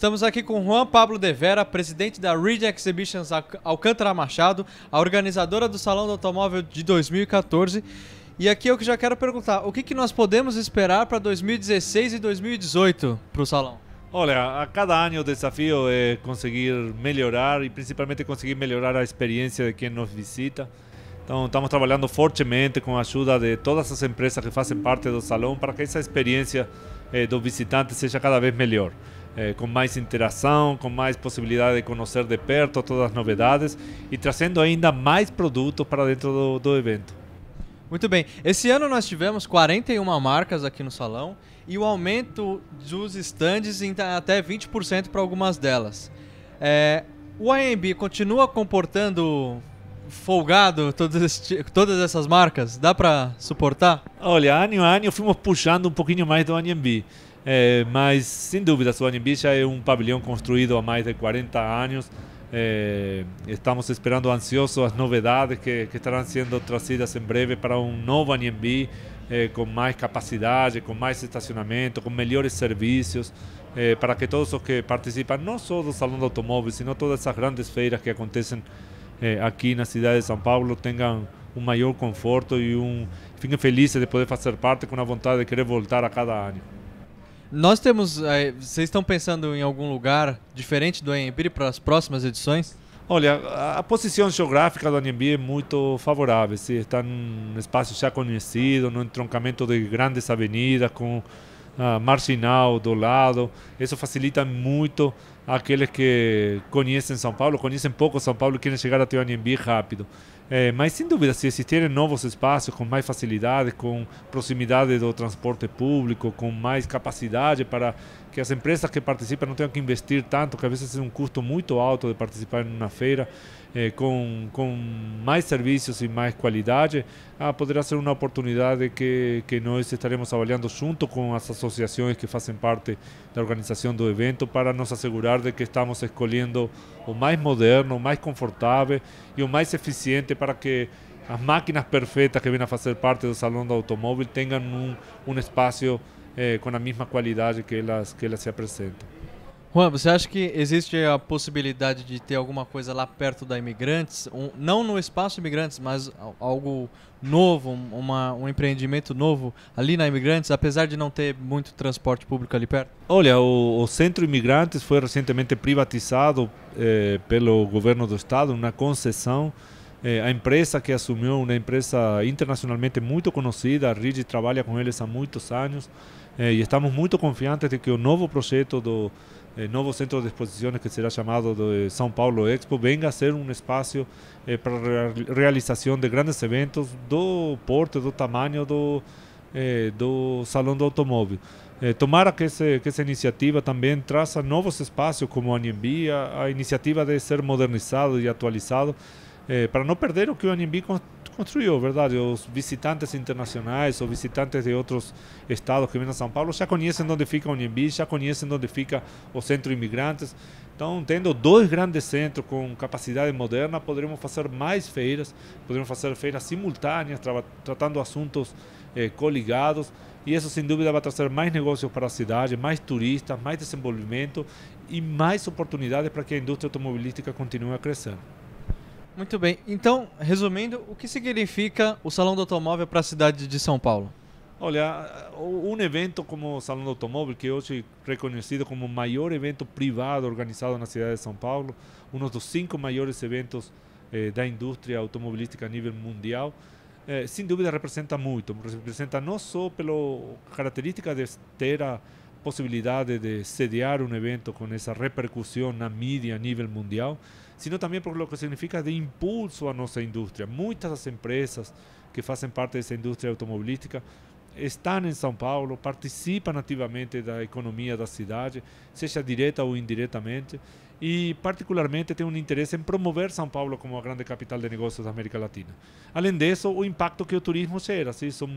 Estamos aqui com Juan Pablo de Vera, presidente da Reed Exhibitions Alcântara Machado, a organizadora do Salão do Automóvel de 2014. E aqui eu já quero perguntar, o que, que nós podemos esperar para 2016 e 2018 para o salão? Olha, a cada ano o desafio é conseguir melhorar e principalmente conseguir melhorar a experiência de quem nos visita. Então, estamos trabalhando fortemente com a ajuda de todas as empresas que fazem parte do salão para que essa experiência eh, do visitante seja cada vez melhor. Eh, com mais interação, com mais possibilidade de conhecer de perto todas as novidades e trazendo ainda mais produtos para dentro do, do evento. Muito bem. Esse ano nós tivemos 41 marcas aqui no salão e o aumento dos estandes em até 20% para algumas delas. É, o IMB continua comportando folgado todas, todas essas marcas? Dá para suportar? Olha, ano a ano fomos puxando um pouquinho mais do ANB. É, mas, sem dúvida, o ANB já é um pavilhão construído há mais de 40 anos. É, estamos esperando ansiosos as novidades que, que, estarão sendo trazidas em breve para um novo ANB é, com mais capacidade, com mais estacionamento, com melhores serviços. É, para que todos os que participam, não só do Salão do Automóvel, sino todas essas grandes feiras que acontecem eh, aqui na cidade de São Paulo tenham um maior conforto e um fiquem felizes de poder fazer parte com a vontade de querer voltar a cada ano. Nós temos, eh, vocês estão pensando em algum lugar diferente do Anhembi para as próximas edições? Olha, a posição geográfica do Anhembi é muito favorável. Se está num espaço já conhecido, no entroncamento de grandes avenidas, com a marginal do lado, isso facilita muito aqueles que conhecem São Paulo, conhecem pouco São Paulo e querem chegar até o Anhembi rápido. É, mas sem dúvida, se existirem novos espaços com mais facilidade, com proximidade do transporte público, com mais capacidade para que as empresas que participam não tenham que investir tanto, que às vezes é um custo muito alto de participar em uma feira, eh, com, com mais serviços e mais qualidade, ah, poderá ser uma oportunidade que, que nós estaremos avaliando junto com as associações que fazem parte da organização do evento para nos assegurar de que estamos escolhendo o mais moderno, o mais confortável e o mais eficiente para que as máquinas perfeitas que vêm a fazer parte do salão do automóvel tenham um, um espaço eh, com a mesma qualidade que elas, que elas se apresentam. Juan, você acha que existe a possibilidade de ter alguma coisa lá perto da Imigrantes? Um, não no espaço Imigrantes, mas algo novo, uma, um empreendimento novo ali na Imigrantes, apesar de não ter muito transporte público ali perto? Olha, o, o Centro Imigrantes foi recentemente privatizado eh, pelo governo do estado, uma concessão. Eh, a empresa que assumiu, uma empresa internacionalmente muito conhecida, a RIG trabalha com eles há muitos anos eh, e estamos muito confiantes de que o novo projeto do eh, novo centro de exposições que será chamado de São Paulo Expo venga a ser um espaço para a realização de grandes eventos do porte, do tamanho do, do salão do automóvel. Tomara que, esse, que essa iniciativa também traça novos espaços como a Anhembi, a, a iniciativa de ser modernizado e atualizado, eh, para não perder o que o Anhembi construiu, verdade? Os visitantes internacionais ou visitantes de outros estados que vêm a São Paulo já conhecem onde fica o Unimbi, já conhecem onde fica o Centro Imigrantes. Então, tendo dois grandes centros com capacidade moderna, poderíamos fazer mais feiras, poderíamos fazer feiras simultâneas, tra tratando assuntos eh, coligados. E isso, sem dúvida, vai trazer mais negócios para a cidade, mais turistas, mais desenvolvimento e mais oportunidades para que a indústria automobilística continue a crescer. Muito bem. Então, resumindo, o que significa o Salão do Automóvel para a cidade de São Paulo? Olha, um evento como o Salão do Automóvel, que hoje é reconhecido como o maior evento privado organizado na cidade de São Paulo, um dos cinco maiores eventos eh, da indústria automobilística a nível mundial, eh, sem dúvida representa muito. Representa não só pela característica de ter a possibilidade de sediar um evento com essa repercussão na mídia a nível mundial, sino também por lo que significa de impulso à nossa indústria. Muitas das empresas que fazem parte dessa indústria automobilística estão em São Paulo, participam ativamente da economia da cidade, seja direta ou indiretamente, e particularmente têm um interesse em promover São Paulo como a grande capital de negócios da América Latina. Além disso, o impacto que o turismo gera, assim, são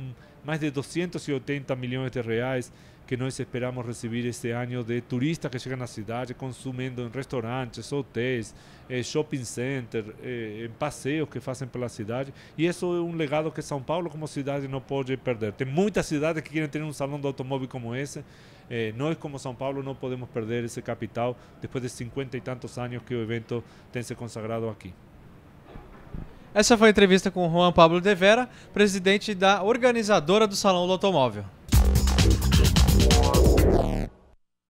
mais de 280 milhões de reais que nós esperamos receber este ano de turistas que chegam na cidade consumindo em restaurantes, hotéis, eh, shopping center, eh, em passeios que fazem pela cidade. E isso é um legado que São Paulo, como cidade, não pode perder. Tem muitas cidades que querem ter um salão de automóvel como esse. Eh, nós, como São Paulo, não podemos perder esse capital depois de 50 e tantos anos que o evento tem se consagrado aqui. Essa foi a entrevista com Juan Pablo de Vera, presidente da organizadora do Salão do Automóvel.